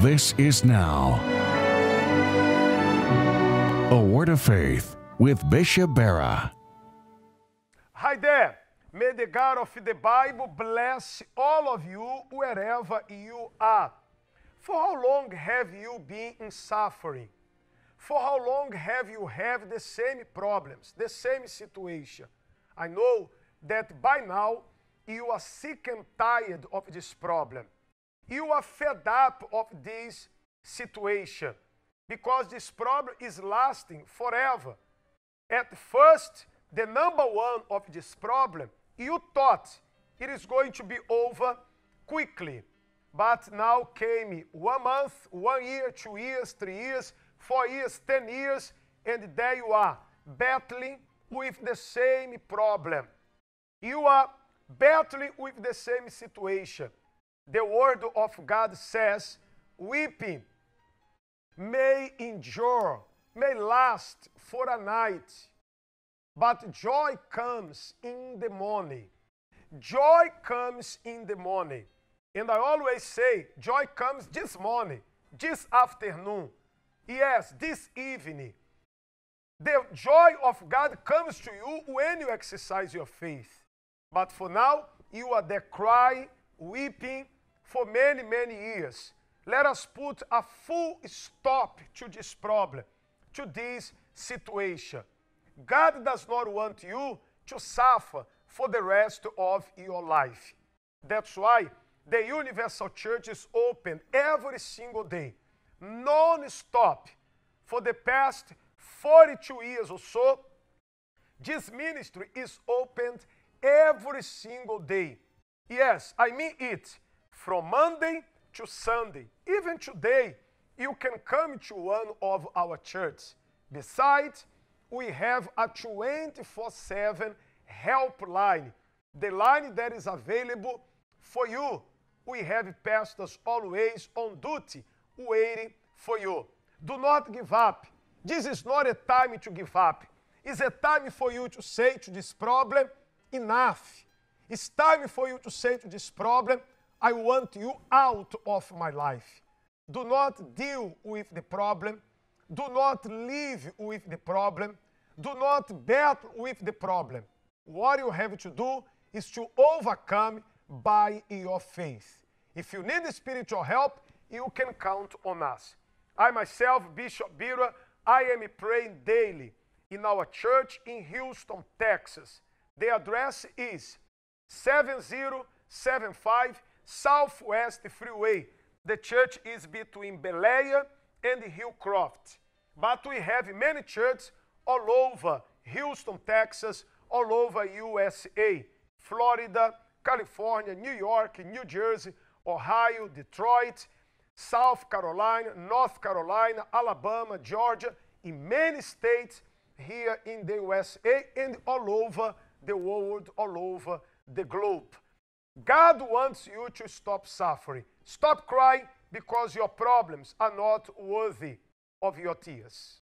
This is now a word of faith with Bishop Barra. Hi there. May the God of the Bible bless all of you wherever you are. For how long have you been in suffering? For how long have you had the same problems, the same situation? I know that by now you are sick and tired of this problem. You are fed up of this situation because this problem is lasting forever. At first, the number one of this problem, you thought it is going to be over quickly. But now came one month, one year, two years, three years, four years, ten years, and there you are, battling with the same problem. You are battling with the same situation. The word of God says, weeping may endure, may last for a night, but joy comes in the morning. Joy comes in the morning. And I always say, joy comes this morning, this afternoon, yes, this evening. The joy of God comes to you when you exercise your faith. But for now, you are the cry, weeping for many, many years. Let us put a full stop to this problem, to this situation. God does not want you to suffer for the rest of your life. That's why the Universal Church is open every single day, non-stop. For the past 42 years or so, this ministry is opened every single day. Yes, I mean it. From Monday to Sunday, even today, you can come to one of our churches. Besides, we have a 24 7 helpline, the line that is available for you. We have pastors always on duty waiting for you. Do not give up. This is not a time to give up. It's a time for you to say to this problem, enough. It's time for you to say to this problem, I want you out of my life. Do not deal with the problem. Do not live with the problem. Do not battle with the problem. What you have to do is to overcome by your faith. If you need spiritual help, you can count on us. I myself, Bishop Bira, I am praying daily in our church in Houston, Texas. The address is 7075 Southwest Freeway. The church is between Bellaire and Hillcroft. But we have many churches all over Houston, Texas, all over USA, Florida, California, New York, New Jersey, Ohio, Detroit, South Carolina, North Carolina, Alabama, Georgia, in many states here in the USA and all over the world, all over the globe. God wants you to stop suffering. Stop crying because your problems are not worthy of your tears.